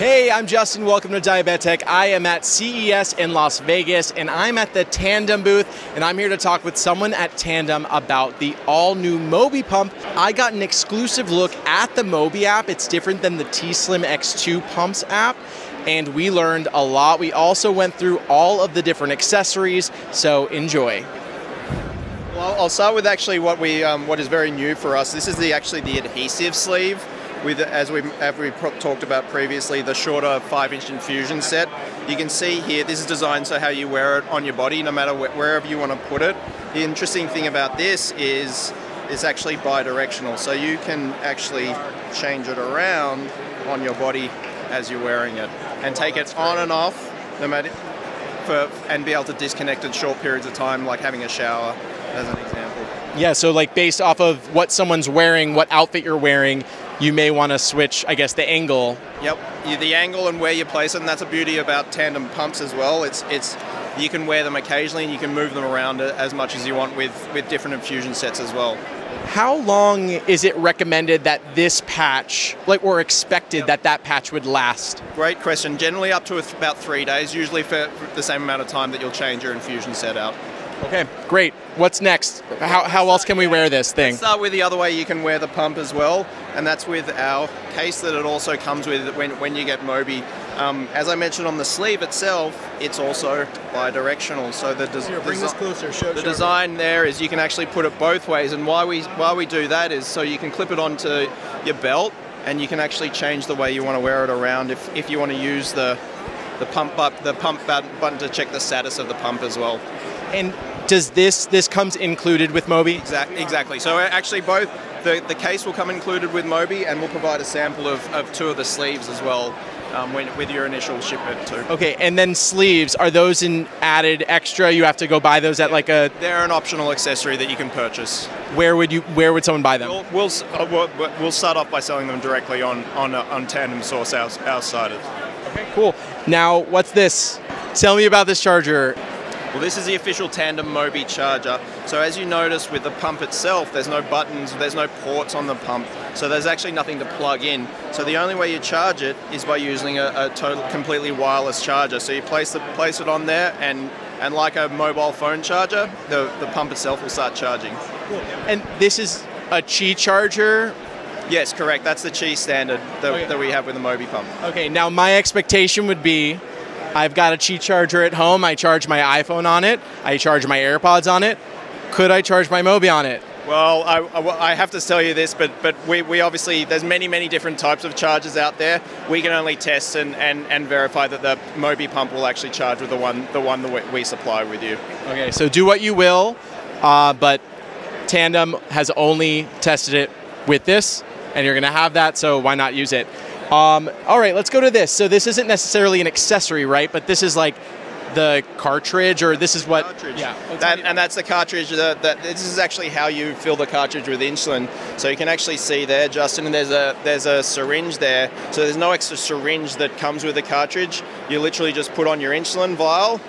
Hey, I'm Justin. Welcome to Diabetech. I am at CES in Las Vegas and I'm at the Tandem booth and I'm here to talk with someone at Tandem about the all new Mobi pump. I got an exclusive look at the Mobi app. It's different than the T Slim X2 pumps app and we learned a lot. We also went through all of the different accessories, so enjoy. Well, I'll start with actually what we um, what is very new for us. This is the actually the adhesive sleeve with, as we as we talked about previously, the shorter five-inch infusion set. You can see here, this is designed so how you wear it on your body, no matter wh wherever you want to put it. The interesting thing about this is it's actually bi-directional, so you can actually change it around on your body as you're wearing it, and take it on and off, no matter for, and be able to disconnect in short periods of time, like having a shower, as an example. Yeah, so like based off of what someone's wearing, what outfit you're wearing, you may want to switch, I guess, the angle. Yep, the angle and where you place it, and that's a beauty about tandem pumps as well. It's it's you can wear them occasionally and you can move them around as much as you want with with different infusion sets as well. How long is it recommended that this patch, like, or expected yep. that that patch would last? Great question. Generally, up to about three days, usually for the same amount of time that you'll change your infusion set out. Okay, great. What's next? How, how else can we wear this thing? Let's start with the other way you can wear the pump as well, and that's with our case that it also comes with when, when you get Mobi. Um, as I mentioned on the sleeve itself, it's also bi-directional. So the, des- Here, bring this closer. Show, the show design me. there is you can actually put it both ways, and why we why we do that is so you can clip it onto your belt, and you can actually change the way you want to wear it around if, if you want to use the the pump up the pump button to check the status of the pump as well. And does this this comes included with Mobi? Exactly. Exactly. So uh, actually, both the, the case will come included with Mobi, and we'll provide a sample of, of two of the sleeves as well. Um, when, with your initial shipment too. Okay, and then sleeves are those an added extra? You have to go buy those at like a. They're an optional accessory that you can purchase. Where would you? Where would someone buy them? We'll we'll, uh, we'll start off by selling them directly on on uh, on Tandem Source our, our site. Okay, cool. Now, what's this? Tell me about this charger. Well, this is the official Tandem Mobi charger. So as you notice with the pump itself, there's no buttons, there's no ports on the pump, so there's actually nothing to plug in. So the only way you charge it is by using a, a total, completely wireless charger. So you place the place it on there, and and like a mobile phone charger, the the pump itself will start charging. Cool. And this is a Qi charger Yes, correct. That's the Qi standard that, okay. that, we have with the Mobi pump. Okay, now my expectation would be I've got a Qi charger at home. I charge my iPhone on it. I charge my AirPods on it. Could I charge my Mobi on it? Well, I, I, have to tell you this, but but we, we obviously there's many many different types of chargers out there. We can only test and, and, and verify that the Mobi pump will actually charge with the one the one that we supply with you. Okay, so do what you will, uh, but Tandem has only tested it with this, and you're going to have that, so why not use it? Um, all right, let's go to this. So this isn't necessarily an accessory, right? But this is like the cartridge, or this is what? Cartridge. Yeah, that, and that's the cartridge. That, that this is actually how you fill the cartridge with insulin. So you can actually see there, Justin, and there's a there's a syringe there. So there's no extra syringe that comes with the cartridge. You literally just put on your insulin vial,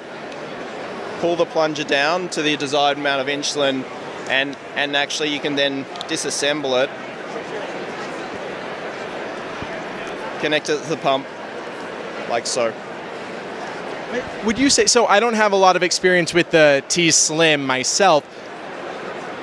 pull the plunger down to the desired amount of insulin, and and actually you can then disassemble it connect it to the pump like so. Would you say so? I don't have a lot of experience with the T Slim myself.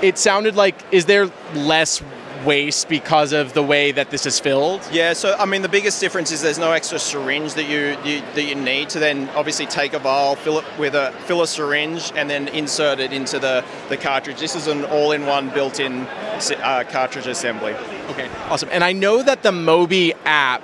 It sounded like is there less waste because of the way that this is filled? Yeah, so I mean the biggest difference is there's no extra syringe that you, you that you need to then obviously take a vial, fill it with a fill a syringe, and then insert it into the the cartridge. This is an all-in-one built-in uh, cartridge assembly. Okay, awesome. And I know that the Mobi app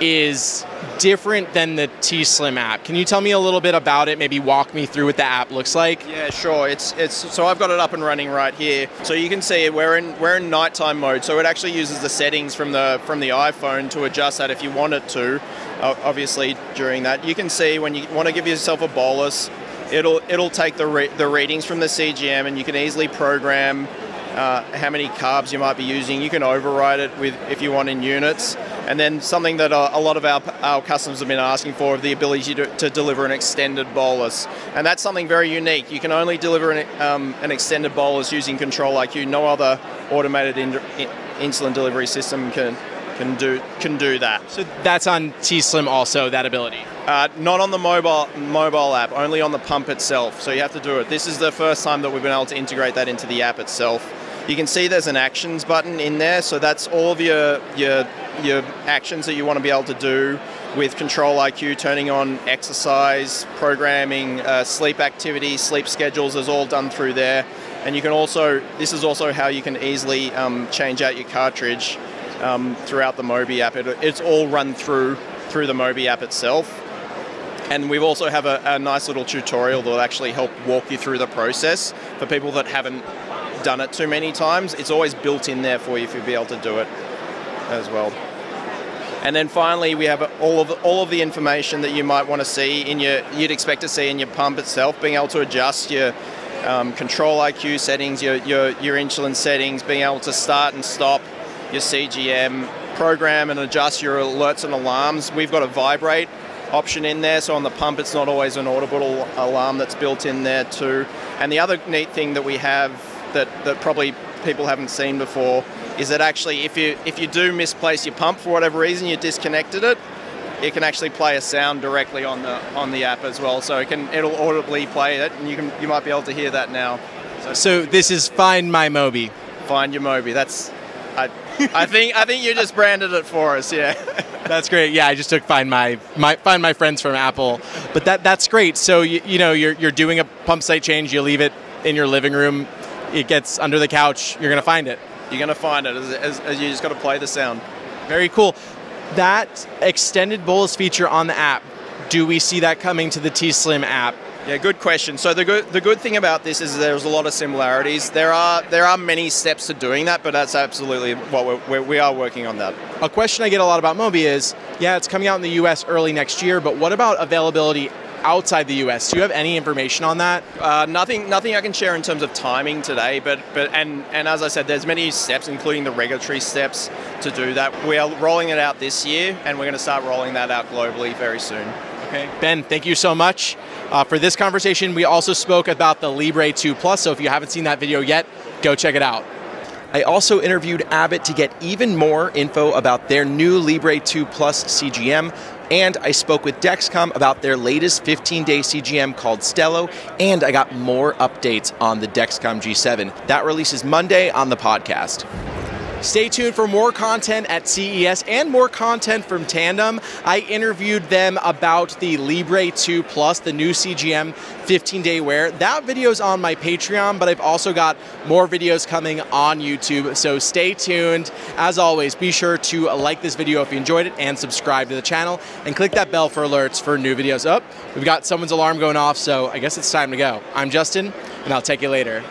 is different than the T Slim app. Can you tell me a little bit about it? Maybe walk me through what the app looks like. Yeah, sure. It's it's so I've got it up and running right here. So you can see we're in we're in nighttime mode. So it actually uses the settings from the from the iPhone to adjust that if you want it to. Obviously during that, you can see when you want to give yourself a bolus, it'll it'll take the re- the readings from the CGM and you can easily program uh, how many carbs you might be using. You can override it with if you want in units. And then something that a lot of our, our customers have been asking for, of the ability to, to deliver an extended bolus. And that's something very unique. You can only deliver an, um, an extended bolus using Control IQ. No other automated in, in, insulin delivery system can can do can do that. So that's on T Slim also that ability. Uh, not on the mobile mobile app, only on the pump itself. So you have to do it. This is the first time that we've been able to integrate that into the app itself. You can see there's an actions button in there, so that's all of your your your actions that you want to be able to do with Control IQ, turning on exercise, programming, uh, sleep activity, sleep schedules is all done through there. And you can also, this is also how you can easily um, change out your cartridge um, throughout the Mobi app. It, it's all run through through the Mobi app itself. And we also have a, a nice little tutorial that will actually help walk you through the process for people that haven't done it too many times. It's always built in there for you if you'll be able to do it as well. And then finally, we have all of all of the information that you might want to see in your you'd expect to see in your pump itself, being able to adjust your um, control IQ settings, your, your your insulin settings, being able to start and stop your CGM, program and adjust your alerts and alarms. We've got a vibrate option in there, so on the pump, it's not always an audible alarm that's built in there too. And the other neat thing that we have that that probably people haven't seen before is that actually if you if you do misplace your pump for whatever reason you disconnected it it can actually play a sound directly on the on the app as well. So it can it'll audibly play it and you can you might be able to hear that now. So, so this is find my mobi. Find your mobi. That's I, I think I think you just branded it for us yeah. That's great. Yeah I just took find my, my find my friends from Apple. But that that's great. So you, you know you're, you're doing a pump site change you leave it in your living room it gets under the couch you're gonna find it you're going to find it as, as, as you just got to play the sound. Very cool. That extended bolus feature on the app, do we see that coming to the T Slim app? Yeah, good question. So the good the good thing about this is there's a lot of similarities. There are there are many steps to doing that, but that's absolutely what we're, we're, we are working on that. A question I get a lot about Mobi is, yeah, it's coming out in the U.S. early next year, but what about availability outside the U.S. Do you have any information on that? Uh, nothing, nothing I can share in terms of timing today. But, but and and as I said, there's many steps, including the regulatory steps, to do that. We are rolling it out this year, and we're going to start rolling that out globally very soon. Okay, Ben, thank you so much uh, for this conversation. We also spoke about the Libre 2 Plus, so if you haven't seen that video yet, go check it out. I also interviewed Abbott to get even more info about their new Libre 2 Plus CGM. And I spoke with Dexcom about their latest 15 day CGM called Stelo. and I got more updates on the Dexcom G7. That releases Monday on the podcast. Stay tuned for more content at CES and more content from Tandem. I interviewed them about the Libre 2 Plus, the new CGM 15 day wear. That video is on my Patreon, but I've also got more videos coming on YouTube. So stay tuned. As always, be sure to like this video if you enjoyed it and subscribe to the channel and click that bell for alerts for new videos. Up, oh, we've got someone's alarm going off, so I guess it's time to go. I'm Justin, and I'll take you later.